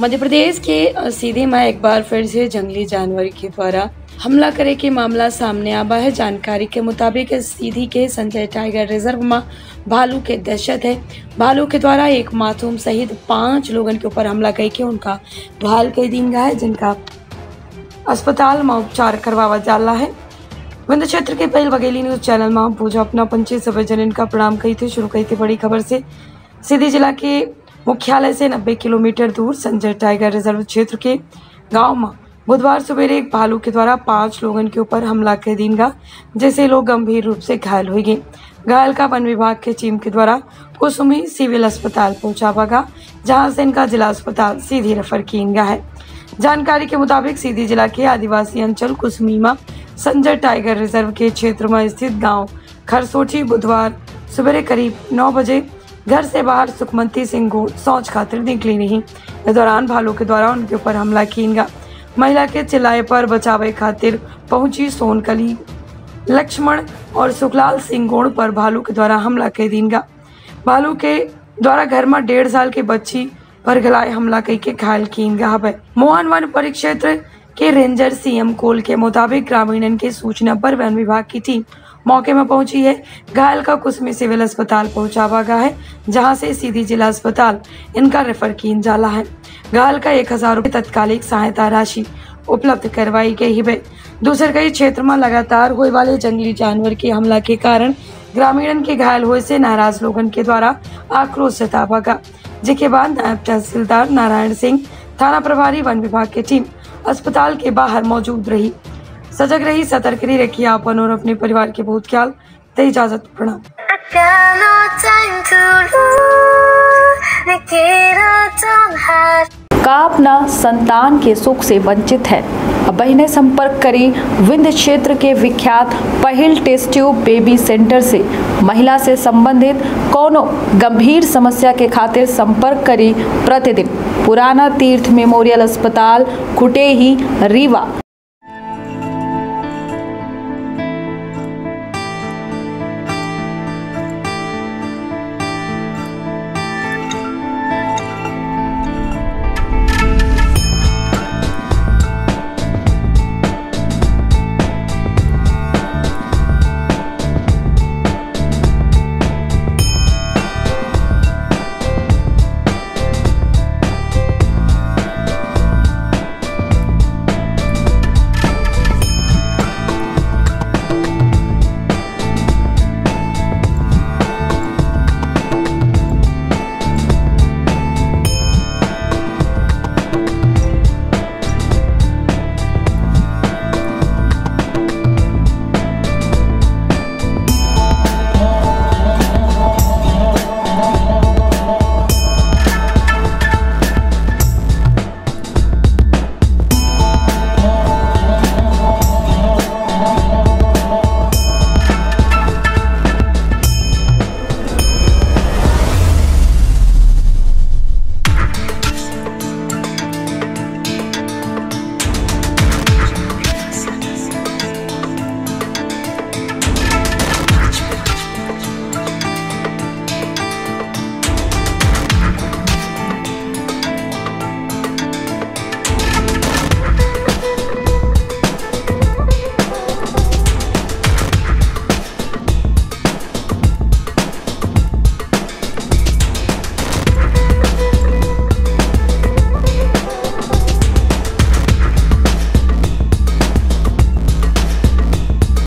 मध्य प्रदेश के सीधी में एक बार फिर से जंगली जानवर के द्वारा हमला करे के मामला सामने आवा है। जानकारी के मुताबिक सीधी के संजय टाइगर रिज़र्व में भालू के दहशत है। भालू के द्वारा एक मासूम सहित पाँच लोगों के ऊपर हमला करके उनका घायल कर दी गया है, जिनका अस्पताल में उपचार करवावा जाला है। विंध्य क्षेत्र के पहल बघेली न्यूज़ चैनल में पूजा अपना पंचे सभी जन का प्रणाम कही थे शुरू कही थी बड़ी खबर से। सीधी जिला के मुख्यालय से 90 किलोमीटर दूर संजय टाइगर रिज़र्व क्षेत्र के गाँव में बुधवार सवेरे एक भालू के द्वारा पाँच लोगों के ऊपर हमला कर दिन दीनगा जिससे लोग गंभीर रूप से घायल हो गए। घायल का वन विभाग के टीम के द्वारा कुसुमी सिविल अस्पताल पहुंचावा गया, जहाँ से इनका जिला अस्पताल सीधी रेफर किया है। जानकारी के मुताबिक सीधी जिला के आदिवासी अंचल कुसमीमा संजय टाइगर रिज़र्व के क्षेत्र में स्थित गाँव खरसोची बुधवार सवेरे करीब नौ बजे घर से बाहर सुखमंती सिंह को शौच खातिर निकली नहीं। इस दौरान भालू के द्वारा उनके ऊपर हमला किया महिला के चिल्लाए पर बचावे खातिर पहुँची सोनकली, लक्ष्मण और सुखलाल सिंह गोड़ पर भालू के द्वारा हमला कर दीनगा भालू के द्वारा घर में डेढ़ साल की बच्ची पर गलाए हमला कई के घायल कीनगा है। मोहन वन परिक्षेत्र के रेंजर सीएम कोल के मुताबिक ग्रामीणन के सूचना पर वन विभाग की टीम मौके में पहुँची है। घायल का कुसमी सिविल अस्पताल पहुंचावा गया है, जहाँ से सीधी जिला अस्पताल इनका रेफर किन जाला है। घायल का एक हज़ार रूपए तत्कालिक सहायता राशि उपलब्ध करवाई गई है। दूसरे कई क्षेत्र में लगातार हुए वाले जंगली जानवर के हमला के कारण ग्रामीणन के घायल हुए से नाराज़ लोगन के द्वारा आक्रोश जतावा गया। जिसके बाद नायब तहसीलदार नारायण सिंह, थाना प्रभारी वन विभाग की टीम अस्पताल के बाहर मौजूद रही। सजग रही, सतर्क रही, रखी अपन और अपने परिवार के बहुत ख्याल। दे इजाज़त, प्रणाम। का अपना संतान के सुख से वंचित है। बहने संपर्क करी विंद क्षेत्र के विख्यात पहल टेस्ट ट्यूब बेबी सेंटर से। महिला से संबंधित कोनो गंभीर समस्या के खातिर संपर्क करी प्रतिदिन। पुराना तीर्थ मेमोरियल अस्पताल खुटे ही रीवा।